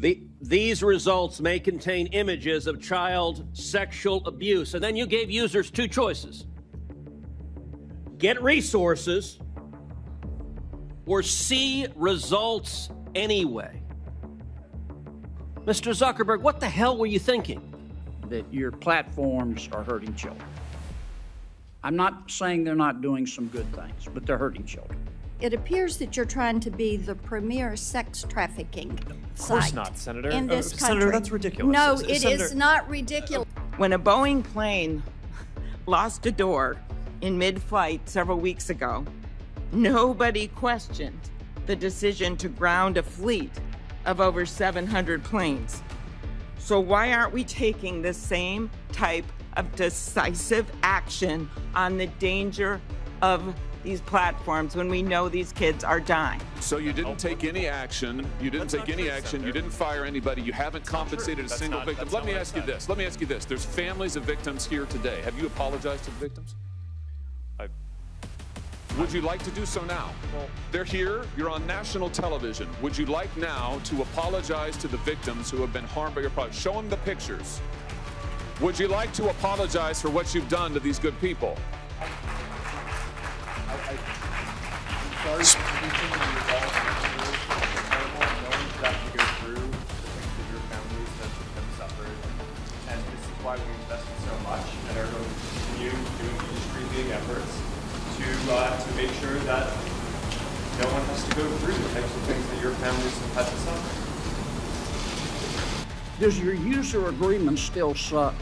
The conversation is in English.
The, these results may contain images of child sexual abuse. And then you gave users two choices get resources or see results anyway. Mr. Zuckerberg, what the hell were you thinking? that your platforms are hurting children. I'm not saying they're not doing some good things, but they're hurting children. It appears that you're trying to be the premier sex trafficking Of course site not, Senator. in Uh, this country. Senator, that's ridiculous. No, S- it is Senator- not ridiculous. When a Boeing plane lost a door in mid flight several weeks ago, nobody questioned the decision to ground a fleet of over 700 planes. So, why aren't we taking the same type of decisive action on the danger of these platforms when we know these kids are dying? So you didn't take any action. You didn't That's take any true, action. Senator. You didn't fire anybody. You haven't compensated a single not- victim. Let me ask you said. this. Let me ask you this. There's families of victims here today. Have you apologized to the victims? I- Would you like to do so now? They're here. You're on national television. Would you like now to apologize to the victims who have been harmed by your product? Show them the pictures. Would you like to apologize for what you've done to these good people? Why we invested so much and are going to continue doing industry-leading efforts to, to make sure that no one has to go through the types of things that your families have had to suffer. Does your user agreement still suck?